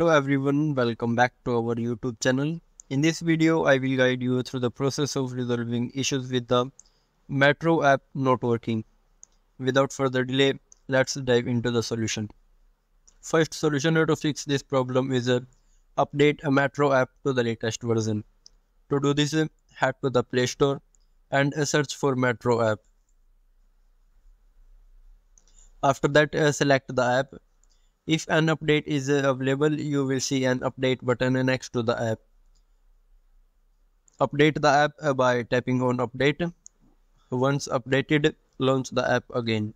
Hello everyone, welcome back to our YouTube channel. In this video, I will guide you through the process of resolving issues with the Metro app not working. Without further delay, let's dive into the solution. First solution to fix this problem is uh, update a Metro app to the latest version. To do this, head to the Play Store and search for Metro app. After that, uh, select the app if an update is uh, available, you will see an update button next to the app. Update the app uh, by tapping on update. Once updated, launch the app again.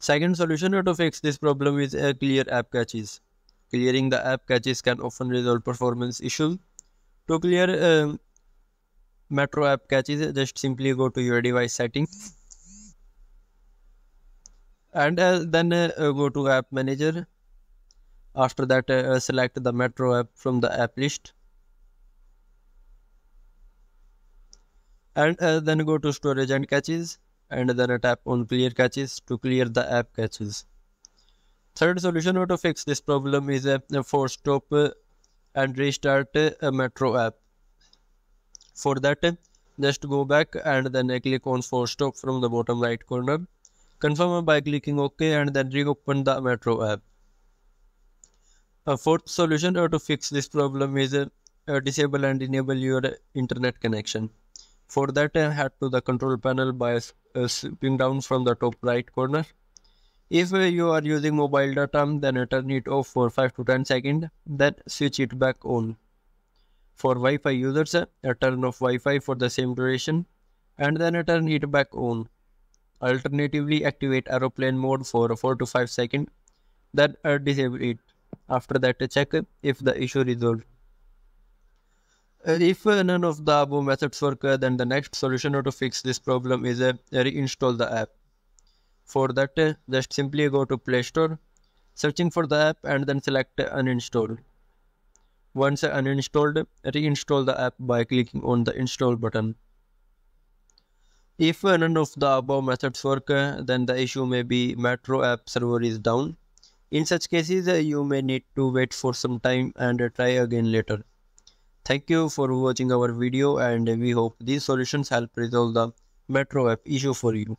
Second solution to fix this problem is a clear app caches. Clearing the app caches can often resolve performance issues. To clear uh, Metro app caches, just simply go to your device settings and uh, then uh, go to app manager. After that uh, select the metro app from the app list. And then go to storage and caches. And then tap on clear caches to clear the app caches. Third solution to fix this problem is a force stop and restart a metro app. For that just go back and then click on force stop from the bottom right corner Confirm by clicking OK and then reopen the Metro app. A fourth solution to fix this problem is uh, disable and enable your internet connection. For that, uh, head to the control panel by uh, sweeping down from the top right corner. If uh, you are using mobile data, then turn it off for 5 to 10 seconds, then switch it back on. For Wi-Fi users, uh, turn off Wi-Fi for the same duration and then turn it back on. Alternatively, activate aeroplane mode for 4 to 5 seconds, then uh, disable it. After that, check if the issue resolved. If uh, none of the above methods work, uh, then the next solution to fix this problem is uh, reinstall the app. For that, just simply go to Play Store, searching for the app and then select uninstall. Once uninstalled, reinstall the app by clicking on the install button. If none of the above methods work, then the issue may be Metro app server is down. In such cases, you may need to wait for some time and try again later. Thank you for watching our video and we hope these solutions help resolve the Metro app issue for you.